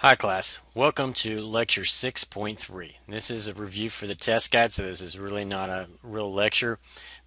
Hi class, welcome to lecture 6.3. This is a review for the test guide, so this is really not a real lecture,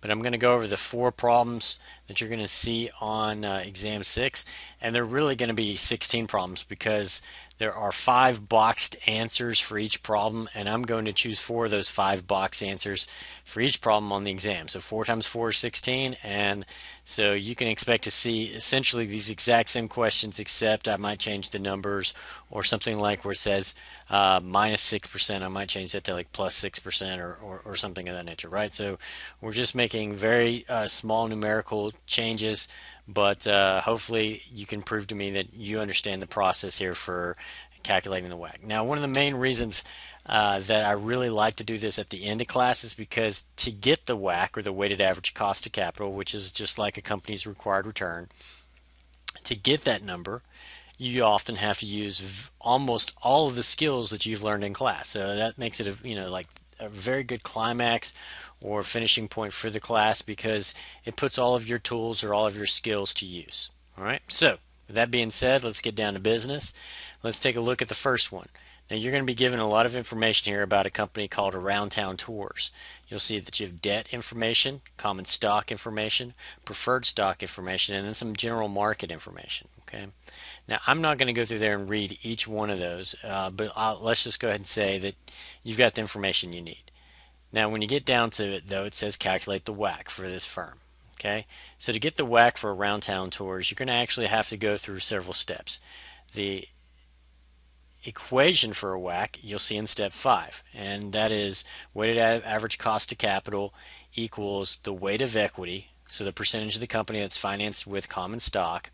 but I'm going to go over the four problems that you're going to see on uh, exam 6, and they're really going to be 16 problems because there are five boxed answers for each problem, and I'm going to choose four of those five box answers for each problem on the exam. So 4 times 4 is 16, and so you can expect to see essentially these exact same questions, except I might change the numbers or something like where it says uh, minus 6%, I might change that to like plus 6% or, or, or, something of that nature, right? So we're just making very uh, small numerical changes but uh, hopefully you can prove to me that you understand the process here for calculating the WACC. Now, one of the main reasons uh, that I really like to do this at the end of class is because to get the WACC or the weighted average cost of capital, which is just like a company's required return, to get that number, you often have to use almost all of the skills that you've learned in class. So that makes it, a, you know, like a very good climax or finishing point for the class because it puts all of your tools or all of your skills to use. All right. So with that being said, let's get down to business. Let's take a look at the first one. Now you're going to be given a lot of information here about a company called Around Town Tours. You'll see that you have debt information, common stock information, preferred stock information, and then some general market information. Okay. Now I'm not going to go through there and read each one of those, uh, but I'll, let's just go ahead and say that you've got the information you need. Now, when you get down to it, though, it says calculate the WACC for this firm. Okay, so to get the WACC for around town tours, you're going to actually have to go through several steps. The equation for a WACC you'll see in step five, and that is weighted average cost of capital equals the weight of equity, so the percentage of the company that's financed with common stock,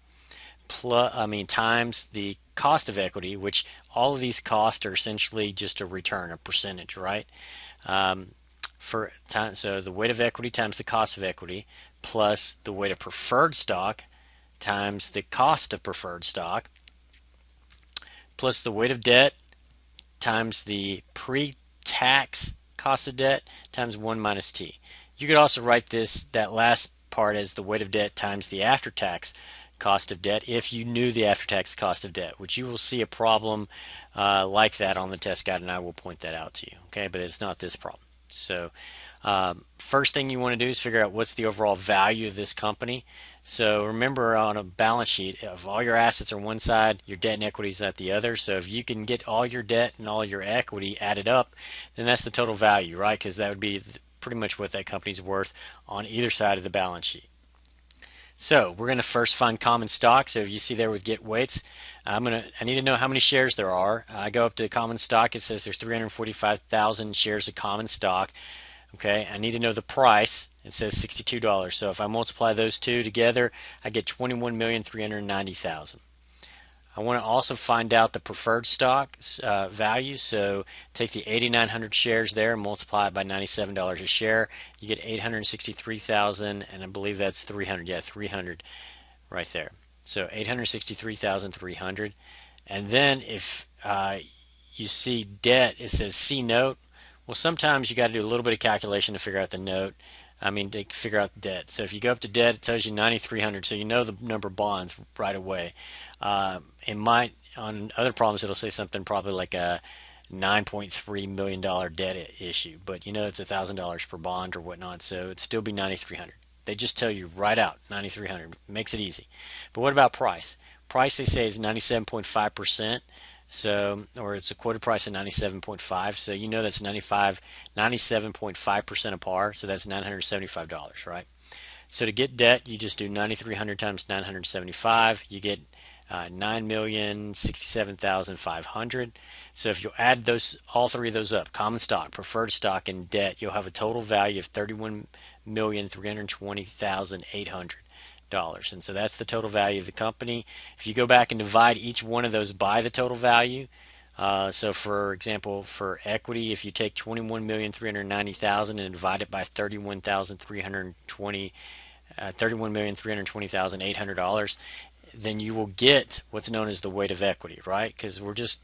plus I mean times the cost of equity, which all of these costs are essentially just a return, a percentage, right? Um, for time, so the weight of equity times the cost of equity plus the weight of preferred stock times the cost of preferred stock plus the weight of debt times the pre-tax cost of debt times 1 minus t. You could also write this that last part as the weight of debt times the after-tax cost of debt if you knew the after-tax cost of debt, which you will see a problem uh, like that on the test guide, and I will point that out to you. Okay, but it's not this problem. So, um, first thing you want to do is figure out what's the overall value of this company. So, remember on a balance sheet, if all your assets are one side, your debt and equity is at the other. So, if you can get all your debt and all your equity added up, then that's the total value, right? Because that would be pretty much what that company's worth on either side of the balance sheet. So we're going to first find common stock. So if you see there with get weights, I'm going to I need to know how many shares there are. I go up to common stock. It says there's 345,000 shares of common stock. Okay, I need to know the price. It says $62. So if I multiply those two together, I get 21,390,000. I want to also find out the preferred stock uh, value. So take the 8,900 shares there and multiply it by $97 a share. You get 863,000, and I believe that's 300. Yeah, 300 right there. So 863,300. And then if uh, you see debt, it says C note. Well, sometimes you got to do a little bit of calculation to figure out the note. I mean, to figure out the debt. So if you go up to debt, it tells you 9,300. So you know the number of bonds right away. Uh, it might on other problems it'll say something probably like a 9.3 million dollar debt issue, but you know it's a thousand dollars per bond or whatnot, so it'd still be 9,300. They just tell you right out 9,300. Makes it easy. But what about price? Price they say is 97.5 percent. So, or it's a quoted price of 97.5. So you know that's 95, 97.5 percent of par. So that's 975 dollars, right? So to get debt, you just do 9,300 times 975. You get uh, 9,067,500. So if you add those, all three of those up, common stock, preferred stock, and debt, you'll have a total value of 31,320,800 dollars. And so that's the total value of the company. If you go back and divide each one of those by the total value, uh, so for example, for equity, if you take 21,390,000 and divide it by 31,320 uh, $31,320,800, then you will get what's known as the weight of equity, right? Because we're just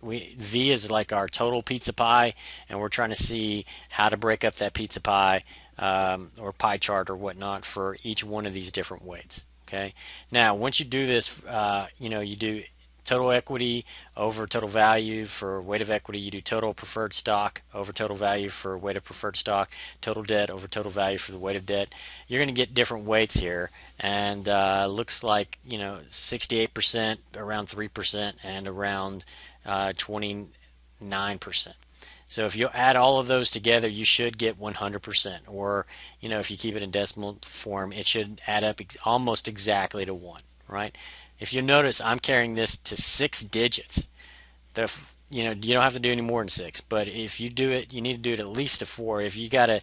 we V is like our total pizza pie, and we're trying to see how to break up that pizza pie um, or pie chart or whatnot for each one of these different weights. Okay. Now, once you do this, uh, you know you do total equity over total value for weight of equity. You do total preferred stock over total value for weight of preferred stock. Total debt over total value for the weight of debt. You're going to get different weights here, and uh, looks like you know 68%, around 3%, and around uh, 29%. So if you add all of those together, you should get 100%. Or, you know, if you keep it in decimal form, it should add up ex- almost exactly to 1, right? If you notice, I'm carrying this to six digits. The, you know, you don't have to do any more than six, but if you do it, you need to do it at least to four. If you got to,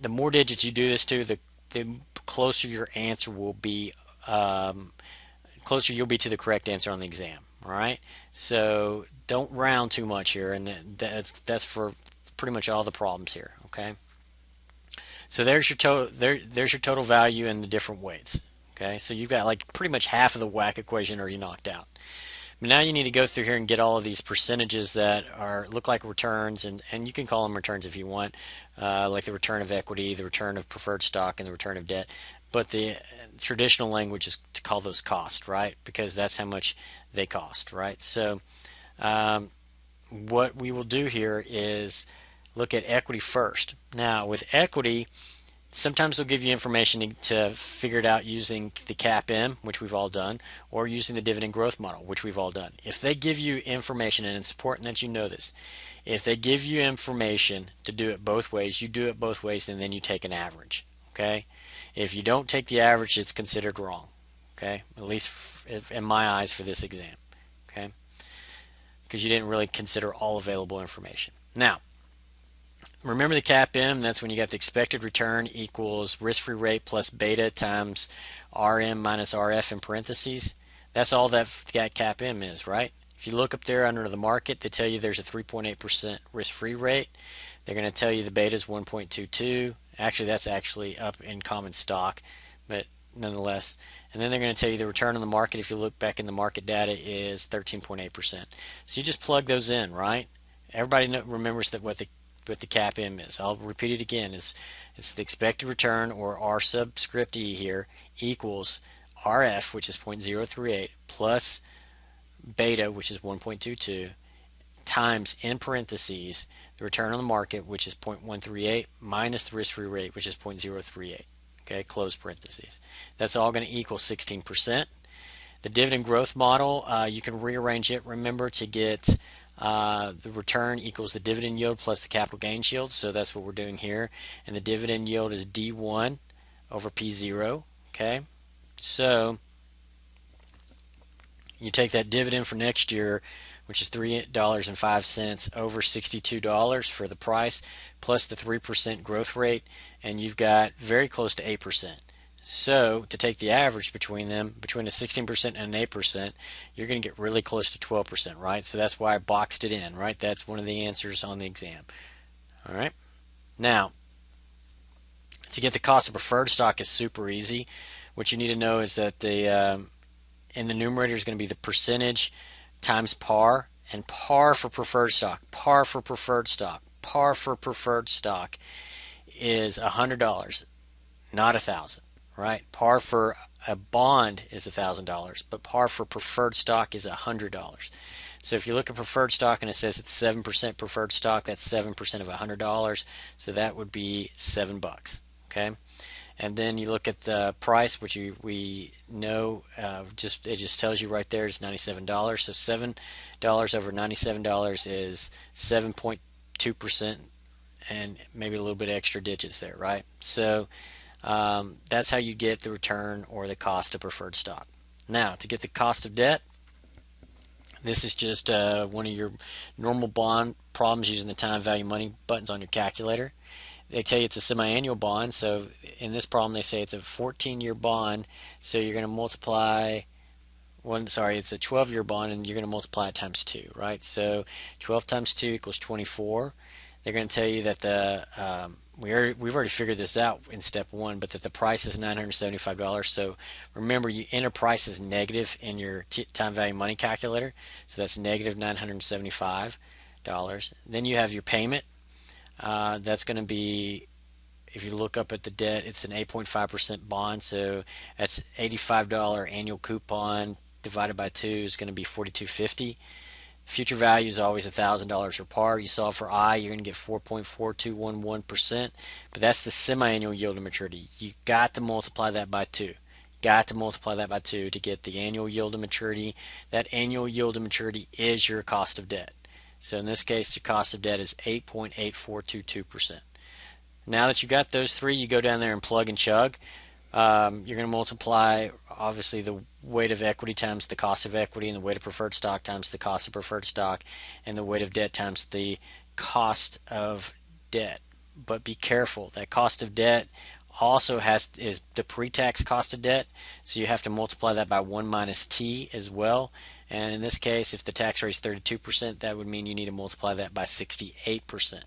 the more digits you do this to, the, the closer your answer will be, um, closer you'll be to the correct answer on the exam. All right. So don't round too much here, and that's that's for pretty much all the problems here. Okay. So there's your total. There, there's your total value and the different weights. Okay. So you've got like pretty much half of the WACC equation already knocked out. But now you need to go through here and get all of these percentages that are look like returns, and, and you can call them returns if you want, uh, like the return of equity, the return of preferred stock, and the return of debt. But the traditional language is to call those cost, right? Because that's how much they cost, right? So um, what we will do here is look at equity first. Now, with equity, sometimes they'll give you information to, figure it out using the CAPM, which we've all done, or using the dividend growth model, which we've all done. If they give you information, and it's important that you know this, if they give you information to do it both ways, you do it both ways, and then you take an average. Okay? If you don't take the average, it's considered wrong. Okay? At least in my eyes for this exam. Okay? Because you didn't really consider all available information. Now, remember the CAPM, that's when you got the expected return equals risk-free rate plus beta times RM minus RF in parentheses. That's all that, that CAPM is, right? If you look up there under the market, they tell you there's a 3.8% risk-free rate. They're going to tell you the beta is 1.22. Actually, that's actually up in common stock, but nonetheless. And then they're going to tell you the return on the market, if you look back in the market data, is 13.8%. So you just plug those in, right? Everybody know, remembers that what the what the CAPM is. I'll repeat it again. It's, it's the expected return, or R subscript E here, equals RF, which is 0.038, plus beta, which is 1.22, times, in parentheses, the return on the market, which is 0.138, minus the risk-free rate, which is 0.038. Okay, close parentheses. That's all going to equal 16%. The dividend growth model, uh, you can rearrange it, remember, to get uh, the return equals the dividend yield plus the capital gains yield. So that's what we're doing here. And the dividend yield is D1 over P0. Okay, so you take that dividend for next year, which is $3.05 over $62 for the price, plus the 3% growth rate, and you've got very close to 8%. So, to take the average between them, between a 16% and an 8%, you're going to get really close to 12%, right? So that's why I boxed it in, right? That's one of the answers on the exam. All right? Now, to get the cost of preferred stock is super easy. What you need to know is that the um, in the numerator is going to be the percentage times par, and par for preferred stock, par for preferred stock, par for preferred stock is $100, not a 1000 right? Par for a bond is $1,000, but par for preferred stock is $100. So if you look at preferred stock and it says it's 7% preferred stock, that's 7% of $100, so that would be 7 bucks, okay? And then you look at the price, which you, we know uh, just it just tells you right there it's ninety-seven dollars. So seven dollars over ninety-seven dollars is seven point two percent, and maybe a little bit extra digits there, right? So um, that's how you get the return or the cost of preferred stock. Now, to get the cost of debt, this is just uh, one of your normal bond problems using the time value money buttons on your calculator they tell you it's a semi-annual bond. So in this problem, they say it's a 14-year bond. So you're going to multiply one. Sorry, it's a 12-year bond, and you're going to multiply it times two, right? So 12 times two equals 24. They're going to tell you that the um, we are, we've already figured this out in step one, but that the price is $975. So remember, you enter price as negative in your time value money calculator. So that's negative $975. Then you have your payment, uh, that's going to be, if you look up at the debt, it's an 8.5% bond, so that's $85 annual coupon divided by 2 is going to be 4250. Future value is always $1,000 for par. You saw for I, you're going to get 4.4211%, but that's the semi-annual yield to maturity. You got to multiply that by 2. Got to multiply that by 2 to get the annual yield to maturity. That annual yield to maturity is your cost of debt. So in this case, the cost of debt is 8.8422%. Now that you've got those three, you go down there and plug and chug. Um, you're going to multiply obviously the weight of equity times the cost of equity and the weight of preferred stock times the cost of preferred stock and the weight of debt times the cost of debt but be careful that cost of debt also has is the pre-tax cost of debt so you have to multiply that by 1 minus t as well and in this case if the tax rate is 32% that would mean you need to multiply that by 68%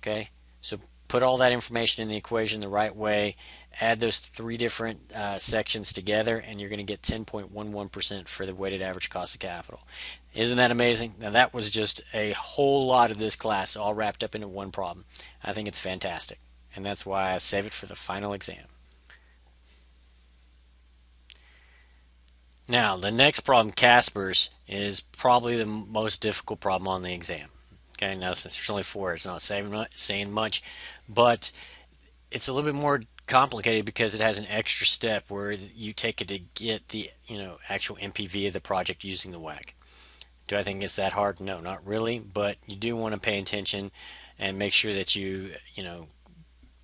okay so put all that information in the equation the right way add those three different uh, sections together and you're going to get 10.11% for the weighted average cost of capital. Isn't that amazing? Now that was just a whole lot of this class all wrapped up into one problem. I think it's fantastic and that's why I save it for the final exam. Now the next problem, Casper's, is probably the most difficult problem on the exam. Okay, now since there's only four, it's not saying much, but it's a little bit more complicated because it has an extra step where you take it to get the you know actual NPV of the project using the WACC. Do I think it's that hard? No, not really, but you do want to pay attention and make sure that you you know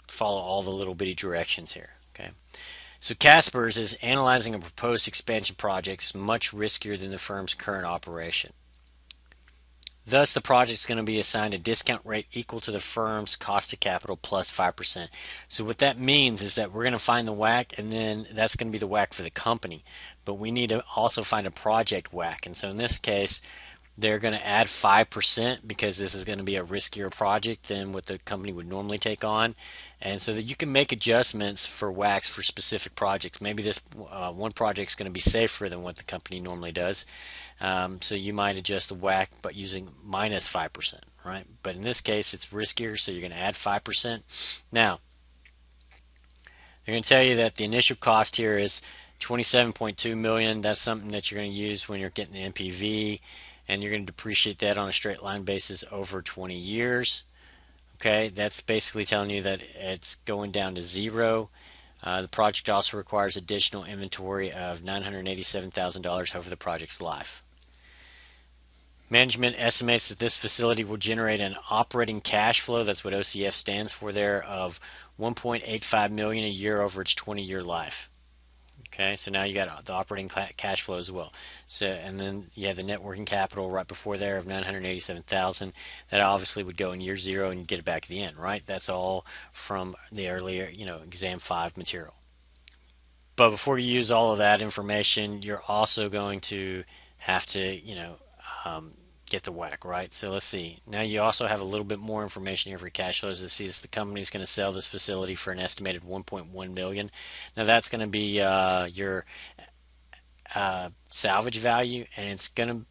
follow all the little bitty directions here. Okay. So Caspers is analyzing a proposed expansion project much riskier than the firm's current operation. Thus, the project is going to be assigned a discount rate equal to the firm's cost of capital plus 5%. So, what that means is that we're going to find the WACC, and then that's going to be the WACC for the company. But we need to also find a project WACC. And so, in this case, they're going to add 5% because this is going to be a riskier project than what the company would normally take on. And so that you can make adjustments for WACCs for specific projects. Maybe this uh, one project is going to be safer than what the company normally does. Um, so you might adjust the WACC, but using minus 5%, right? But in this case, it's riskier, so you're going to add 5%. Now, they're going to tell you that the initial cost here is 27.2 million. That's something that you're going to use when you're getting the NPV, and you're going to depreciate that on a straight line basis over 20 years. Okay, that's basically telling you that it's going down to zero. Uh, the project also requires additional inventory of $987,000 over the project's life. Management estimates that this facility will generate an operating cash flow, that's what OCF stands for there, of 1.85 million a year over its 20-year life. Okay, so now you got the operating cash flow as well. So, and then you have the net working capital right before there of 987,000. That obviously would go in year zero and get it back at the end, right? That's all from the earlier, you know, exam five material. But before you use all of that information, you're also going to have to, you know, um, get the WACC, right? So let's see. Now you also have a little bit more information here for cash flows. It sees the company is going to sell this facility for an estimated 1.1 million. Now that's going to be uh, your uh, salvage value, and it's going to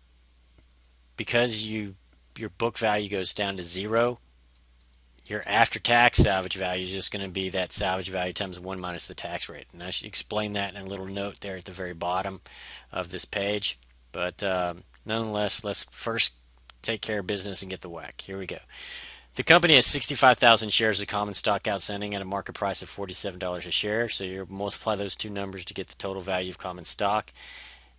because you your book value goes down to zero. Your after-tax salvage value is just going to be that salvage value times one minus the tax rate, and I should explain that in a little note there at the very bottom of this page. But um, nonetheless, let's first take care of business and get the WACC. Here we go. The company has 65,000 shares of common stock outstanding at a market price of $47 a share. So you multiply those two numbers to get the total value of common stock.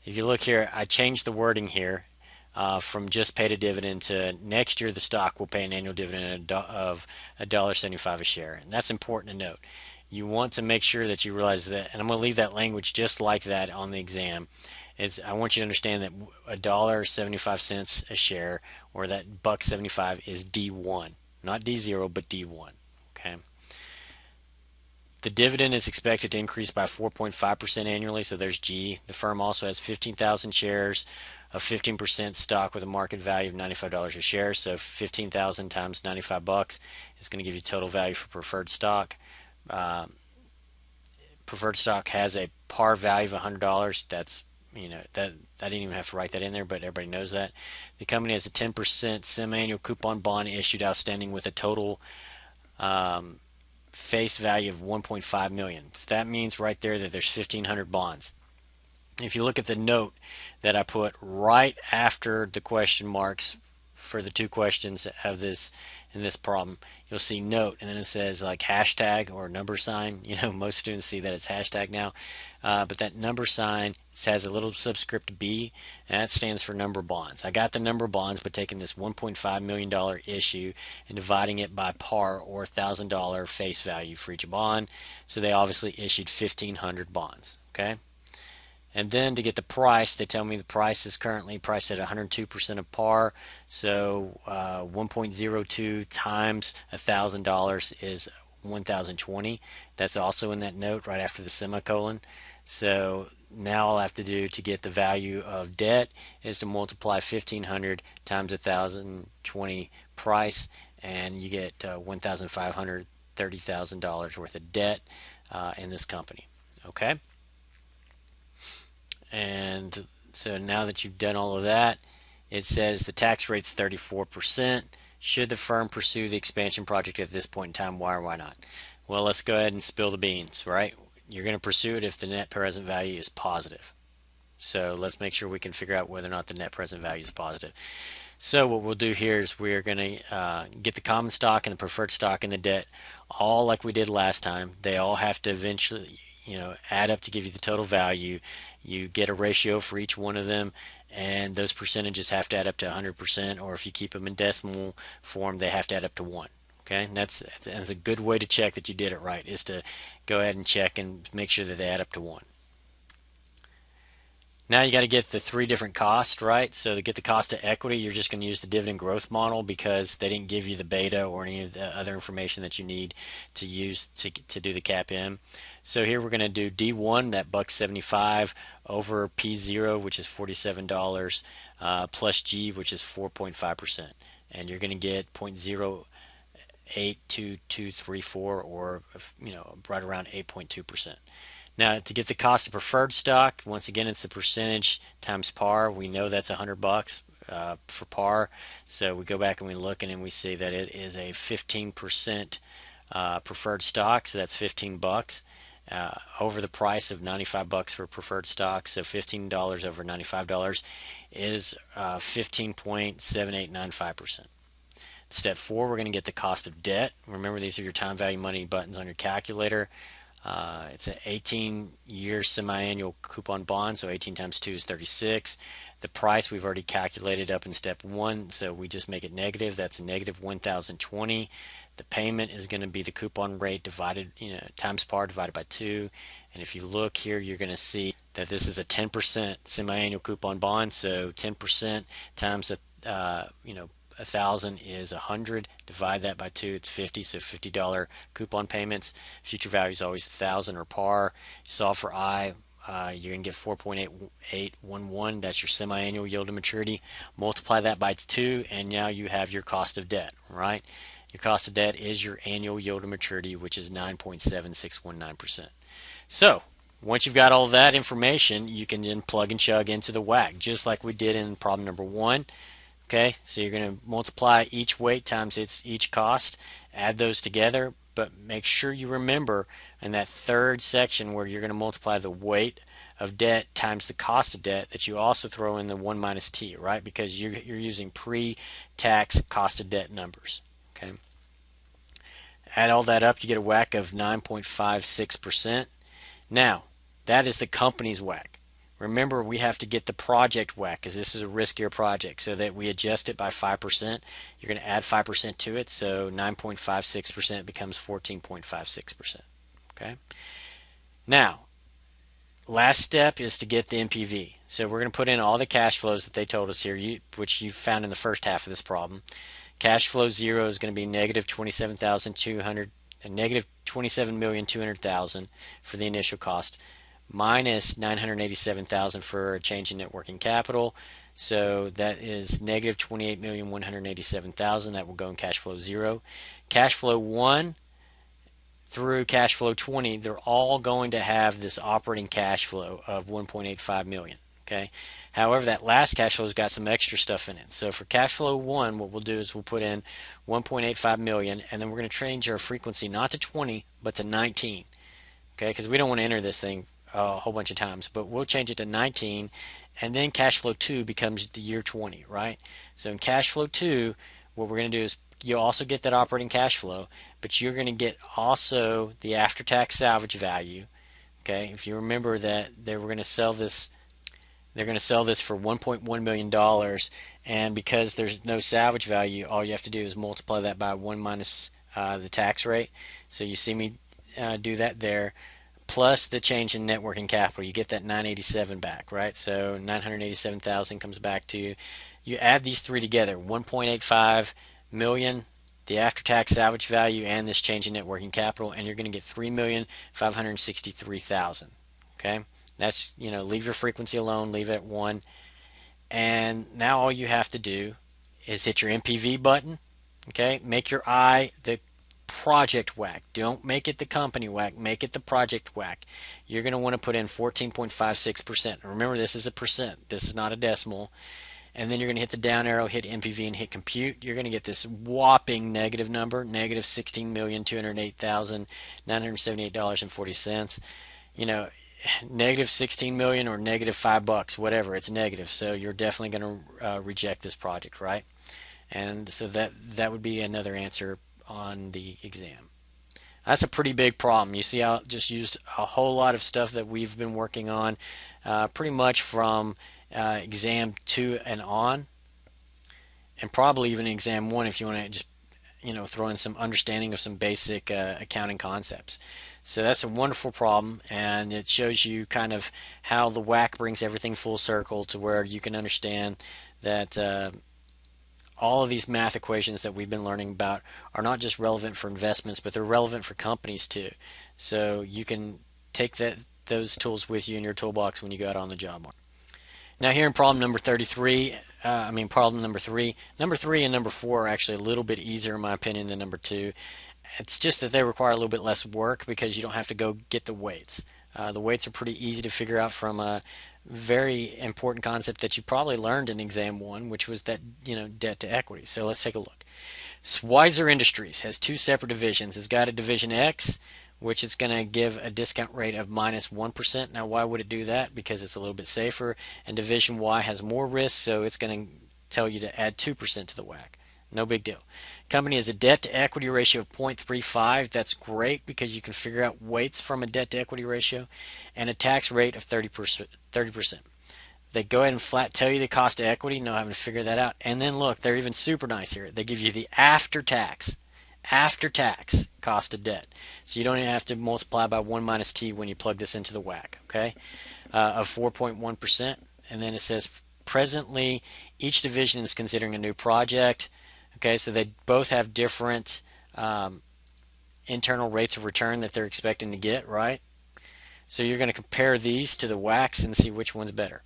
If you look here, I changed the wording here uh, from just paid a dividend to next year the stock will pay an annual dividend of $1.75 a share. And that's important to note. You want to make sure that you realize that, and I'm going to leave that language just like that on the exam. I want you to understand that a dollar seventy five cents a share, or that buck seventy five is D one, not D zero, but D one. Okay. The dividend is expected to increase by 4.5% annually, so there's G. The firm also has 15,000 shares of 15% stock with a market value of $95 a share. So 15,000 times 95 bucks is going to give you total value for preferred stock. Um, preferred stock has a par value of $100. That's you know that I didn't even have to write that in there, but everybody knows that. The company has a 10% semi-annual coupon bond issued outstanding with a total um, face value of 1.5 million. So that means right there that there's 1,500 bonds. if you look at the note that I put right after the question marks for the two questions of this in this problem, you'll see note, and then it says like hashtag or number sign. You know, most students see that it's hashtag now, uh, but that number sign has a little subscript B, and that stands for number of bonds. I got the number of bonds by taking this 1.5 million dollar issue and dividing it by par or thousand dollar face value for each bond. So they obviously issued 1,500 bonds. Okay. And then to get the price, they tell me the price is currently priced at 102% of par. So uh, 1.02 times $1,000 is 1,020. That's also in that note right after the semicolon. So now all I have to do to get the value of debt is to multiply 1,500 times 1,020 price, and you get uh, $1,530,000 worth of debt uh, in this company. Okay? And so now that you've done all of that, it says the tax rate's 34%. Should the firm pursue the expansion project at this point in time? Why or why not? Well, let's go ahead and spill the beans, right? You're going to pursue it if the net present value is positive. So let's make sure we can figure out whether or not the net present value is positive. So what we'll do here is we're going to uh, get the common stock and the preferred stock and the debt all like we did last time. They all have to eventually, you know, add up to give you the total value. You get a ratio for each one of them, and those percentages have to add up to 100%, or if you keep them in decimal form, they have to add up to 1. Okay, and that's, that's a good way to check that you did it right, is to go ahead and check and make sure that they add up to 1. Now you got to get the three different costs, right? So to get the cost of equity, you're just going to use the dividend growth model because they didn't give you the beta or any of the other information that you need to use to, to do the CAPM. So here we're going to do D1, that buck 75 over P0, which is $47, uh, plus G, which is 4.5%. And you're going to get 0.082234 or, you know, right around 8.2%. Now, to get the cost of preferred stock, once again, it's the percentage times par. We know that's 100 bucks uh, for par. So we go back and we look and we see that it is a 15% uh, preferred stock. So that's 15 bucks. Uh, over the price of 95 bucks for preferred stock, so $15 over $95 is 15.7895%. Step four, we're going to get the cost of debt. Remember, these are your time value money buttons on your calculator. Uh, it's an 18 year semi annual coupon bond, so 18 times 2 is 36. The price we've already calculated up in step one, so we just make it negative. That's a negative 1020. The payment is going to be the coupon rate divided, you know, times par divided by 2. And if you look here, you're going to see that this is a 10% semi annual coupon bond, so 10% times a, uh, you know, a thousand is a hundred. Divide that by two, it's fifty. So fifty dollar coupon payments. Future value is always a thousand or par. Solve for I. Uh, you're going to get 4.8811. That's your semi-annual yield to maturity. Multiply that by two, and now you have your cost of debt. Right? Your cost of debt is your annual yield to maturity, which is 9.7619%. So once you've got all that information, you can then plug and chug into the WACC, just like we did in problem number one. Okay, so you're going to multiply each weight times its each cost, add those together, but make sure you remember in that third section where you're going to multiply the weight of debt times the cost of debt that you also throw in the 1 minus t, right? Because you're, you're using pre-tax cost of debt numbers, okay? Add all that up, you get a WACC of 9.56%. Now, that is the company's WACC. Remember, we have to get the project WACC because this is a riskier project so that we adjust it by 5%. You're going to add 5% to it, so 9.56% becomes 14.56%. Okay? Now, last step is to get the NPV. So we're going to put in all the cash flows that they told us here, you, which you found in the first half of this problem. Cash flow zero is going to be negative 27,200, negative 27,200,000 for the initial cost minus 987,000 for a change in net working capital. So that is negative 28,187,000. That will go in cash flow zero. Cash flow one through cash flow 20, they're all going to have this operating cash flow of 1.85 million. Okay. However, that last cash flow's got some extra stuff in it. So for cash flow one, what we'll do is we'll put in 1.85 million, and then we're going to change our frequency not to 20 but to 19. Okay, because we don't want to enter this thing a whole bunch of times, but we'll change it to 19 and then cash flow 2 becomes the year 20, right? So in cash flow 2, what we're going to do is you'll also get that operating cash flow, but you're going to get also the after-tax salvage value. Okay, if you remember that they were going to sell this, they're going to sell this for 1.1 million dollars, and because there's no salvage value, all you have to do is multiply that by one minus uh, the tax rate. So you see me uh, do that there plus the change in net working capital. You get that 987 back, right? So 987,000 comes back to you. You add these three together, 1.85 million, the after-tax salvage value, and this change in net working capital, and you're going to get 3,563,000. Okay, that's you know leave your frequency alone, leave it at one, and now all you have to do is hit your NPV button. Okay, make your I the project WACC. Don't make it the company WACC, make it the project WACC. You're going to want to put in 14.56%. Remember, this is a percent, this is not a decimal. And then you're going to hit the down arrow, hit NPV, and hit compute. You're going to get this whopping negative number, negative $16,208,978.40. You know, negative 16 million or negative 5 bucks, whatever, it's negative. So you're definitely going to uh, reject this project, right? And so that that would be another answer on the exam. That's a pretty big problem. You see, I just used a whole lot of stuff that we've been working on, uh, pretty much from uh, exam two and on, and probably even exam one if you want to just you know throw in some understanding of some basic uh, accounting concepts. So that's a wonderful problem, and it shows you kind of how the WACC brings everything full circle to where you can understand that uh, all of these math equations that we've been learning about are not just relevant for investments, but they're relevant for companies too. So you can take that those tools with you in your toolbox when you go out on the job market. Now here in problem number 33, uh, I mean problem number three, number three and number four are actually a little bit easier in my opinion than number two. It's just that they require a little bit less work because you don't have to go get the weights. Uh, the weights are pretty easy to figure out from a very important concept that you probably learned in exam one, which was that you know debt to equity. So let's take a look. Weiser Industries has two separate divisions. It's got a division X, which is going to give a discount rate of minus one percent. Now, why would it do that? Because it's a little bit safer. And division Y has more risk, so it's going to tell you to add two percent to the WACC. No big deal. Company has a debt to equity ratio of 0.35. That's great because you can figure out weights from a debt to equity ratio and a tax rate of 30%. 30%. They go ahead and flat tell you the cost of equity, no having to figure that out. And then look, they're even super nice here. They give you the after tax, after tax cost of debt. So you don't even have to multiply by 1 minus t when you plug this into the WACC, okay? Uh, of 4.1%. And then it says presently each division is considering a new project. Okay, so they both have different um, internal rates of return that they're expecting to get, right? So you're going to compare these to the WACCs and see which one's better.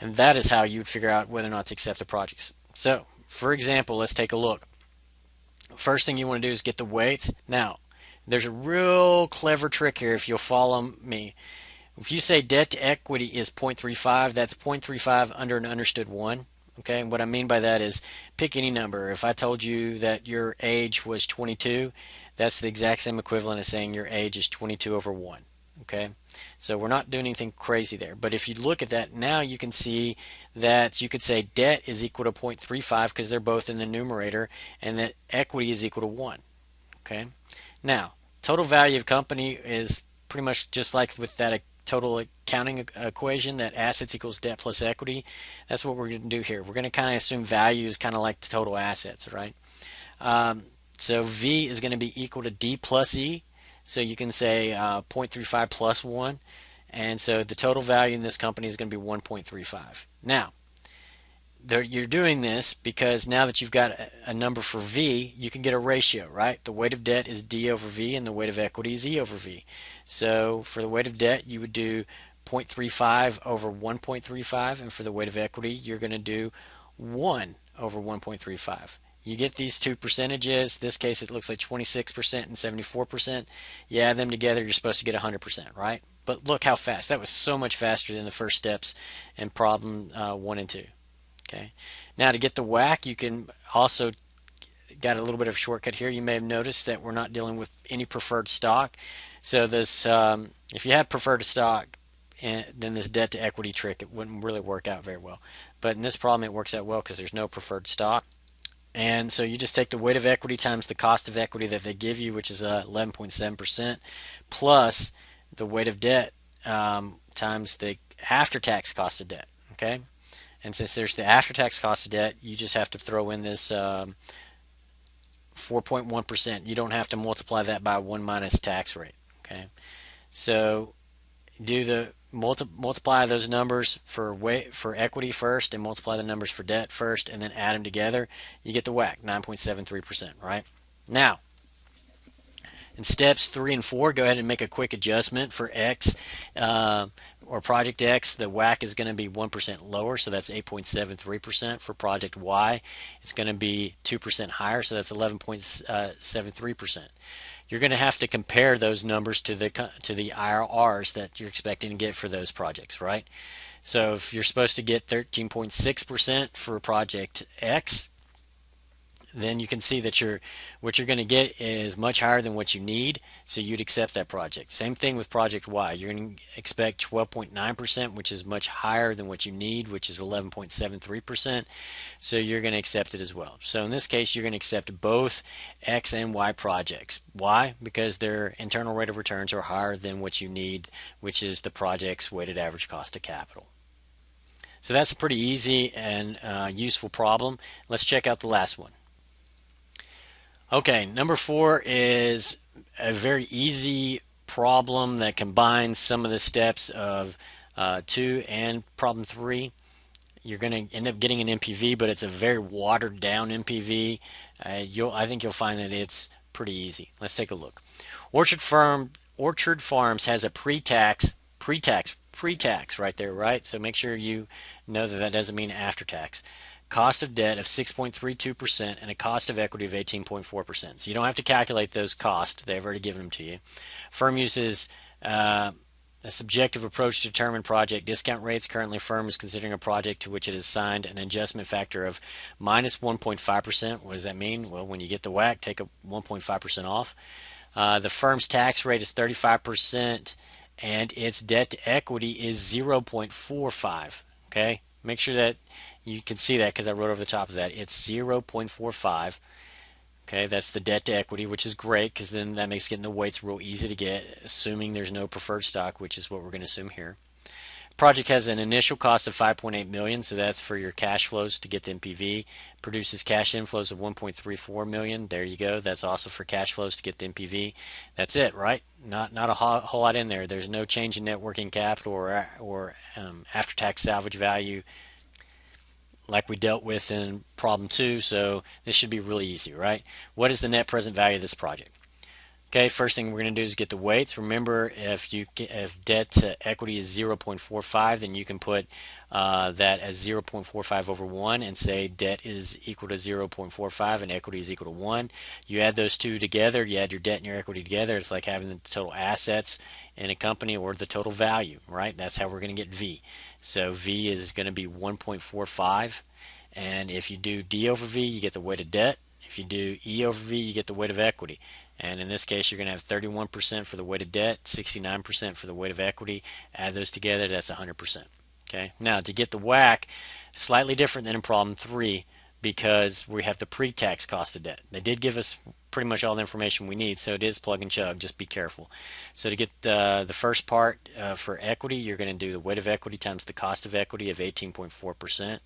And that is how you'd figure out whether or not to accept the projects. So, for example, let's take a look. First thing you want to do is get the weights. Now, there's a real clever trick here if you'll follow me. If you say debt to equity is 0.35, that's 0.35 under an understood 1. Okay, and what I mean by that is pick any number. If I told you that your age was 22, that's the exact same equivalent as saying your age is 22 over 1. Okay, so we're not doing anything crazy there. But if you look at that now, you can see that you could say debt is equal to 0.35 because they're both in the numerator, and that equity is equal to 1. Okay, now total value of company is pretty much just like with that total accounting equation that assets equals debt plus equity. That's what we're going to do here. We're going to kind of assume value is kind of like the total assets, right? Um, so V is going to be equal to D plus E. So you can say uh, 0.35 plus 1. And so the total value in this company is going to be 1.35. Now, you're doing this because now that you've got a number for V, you can get a ratio, right? The weight of debt is D over V and the weight of equity is E over V. So for the weight of debt, you would do 0.35 over 1.35, and for the weight of equity, you're going to do 1 over 1.35. You get these two percentages. This case, it looks like 26% and 74%. You add them together, you're supposed to get 100%, right? But look how fast. That was so much faster than the first steps in problem uh, 1 and 2. Okay. Now to get the WACC, you can also got a little bit of shortcut here. You may have noticed that we're not dealing with any preferred stock. So this, um, if you had preferred stock, and then this debt to equity trick, it wouldn't really work out very well. But in this problem, it works out well because there's no preferred stock. And so you just take the weight of equity times the cost of equity that they give you, which is uh, 11.7%, plus the weight of debt um, times the after-tax cost of debt. Okay, and since there's the after-tax cost of debt, you just have to throw in this um, 4.1%. You don't have to multiply that by one minus tax rate. Okay, so do the multi- multiply those numbers for weight for equity first and multiply the numbers for debt first and then add them together you get the WACC 9.73% right now in steps three and four go ahead and make a quick adjustment for X uh, or project X. The WACC is going to be 1% lower so that's 8.73% for project Y it's going to be 2% higher so that's 11.73% you're going to have to compare those numbers to the to the IRRs that you're expecting to get for those projects, right? So if you're supposed to get 13.6% for project X, then you can see that you're what you're going to get is much higher than what you need, so you'd accept that project. Same thing with project Y. You're going to expect 12.9%, which is much higher than what you need, which is 11.73%. So you're going to accept it as well. So in this case, you're going to accept both X and Y projects. Why? Because their internal rate of returns are higher than what you need, which is the project's weighted average cost of capital. So that's a pretty easy and uh, useful problem. Let's check out the last one. Okay, number four is a very easy problem that combines some of the steps of uh, two and problem three. You're going to end up getting an NPV, but it's a very watered down NPV. Uh, you'll, I think you'll find that it's pretty easy. Let's take a look. Orchard Farm, Orchard Farms has a pre-tax, pre-tax, pre-tax right there, right? So make sure you know that that doesn't mean after tax cost of debt of 6.32%, and a cost of equity of 18.4%. So you don't have to calculate those costs, they've already given them to you. Firm uses uh, a subjective approach to determine project discount rates. Currently, firm is considering a project to which it has signed an adjustment factor of minus 1.5%. What does that mean? Well, when you get the WACC, take a 1.5% off. Uh, the firm's tax rate is 35%, and its debt to equity is 0.45. Okay, make sure that you can see that because I wrote over the top of that. It's 0.45. Okay, that's the debt to equity, which is great because then that makes getting the weights real easy to get, assuming there's no preferred stock, which is what we're going to assume here. Project has an initial cost of 5.8 million, so that's for your cash flows to get the NPV. Produces cash inflows of 1.34 million. There you go. That's also for cash flows to get the NPV. That's it, right? Not not a whole, lot in there. There's no change in net working capital or or um, after tax salvage value like we dealt with in problem two, so this should be really easy, right? What is the net present value of this project? Okay, first thing we're going to do is get the weights. Remember, if you if debt to equity is 0.45, then you can put uh, that as 0.45 over 1 and say debt is equal to 0.45 and equity is equal to 1. You add those two together, you add your debt and your equity together. It's like having the total assets in a company or the total value, right? That's how we're going to get V. So V is going to be 1.45. And if you do D over V, you get the weighted debt. If you do E over V, you get the weight of equity. And in this case, you're going to have 31% for the weight of debt, 69% for the weight of equity. Add those together, that's 100%. Okay. Now, to get the WACC, slightly different than in problem three because we have the pre-tax cost of debt. They did give us pretty much all the information we need, so it is plug and chug. Just be careful. So to get the, the first part uh, for equity, you're going to do the weight of equity times the cost of equity of 18.4%.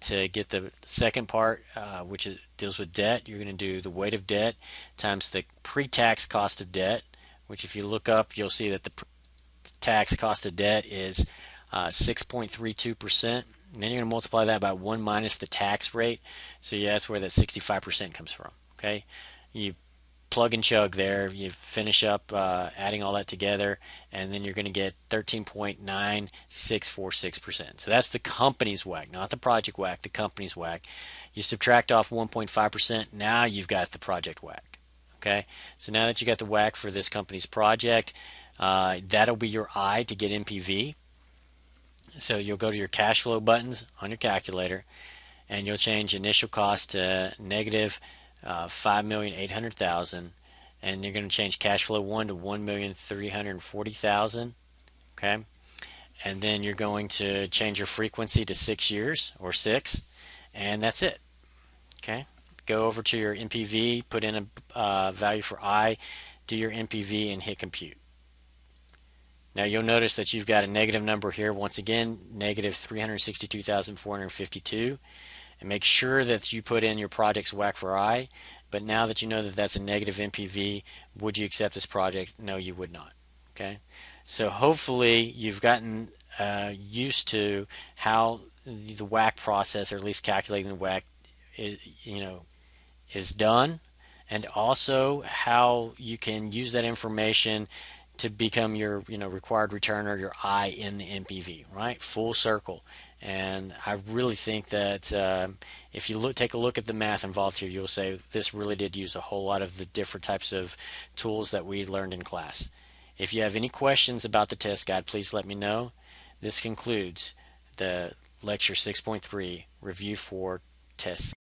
To get the second part, uh, which is, deals with debt, you're going to do the weight of debt times the pre-tax cost of debt, which if you look up, you'll see that the tax cost of debt is uh, 6.32%. Then you're going to multiply that by 1 minus the tax rate. So yeah, that's where that 65% comes from. Okay, You plug and chug there. You finish up uh, adding all that together, and then you're going to get 13.9646%. So that's the company's WACC, not the project WACC, the company's WACC. You subtract off 1.5%, now you've got the project WACC. Okay, so now that you got the WACC for this company's project, uh, that'll be your I to get NPV. So you'll go to your cash flow buttons on your calculator and you'll change initial cost to negative uh, 5,800,000 and you're going to change cash flow 1 to 1,340,000 okay? And then you're going to change your frequency to 6 years or 6 and that's it okay? Go over to your NPV put in a uh, value for I do your NPV and hit compute now you'll notice that you've got a negative number here. Once again negative 362,452 and make sure that you put in your project's WACC for I. But now that you know that that's a negative NPV, would you accept this project? No, you would not. Okay, so hopefully you've gotten uh, used to how the WACC process, or at least calculating the WACC, is, you know, is done, and also how you can use that information to become your you know required return or your I in the NPV. Right, full circle. And I really think that uh, if you look, take a look at the math involved here, you'll say this really did use a whole lot of the different types of tools that we learned in class. If you have any questions about the test guide, please let me know. This concludes the lecture 6.3 review for tests.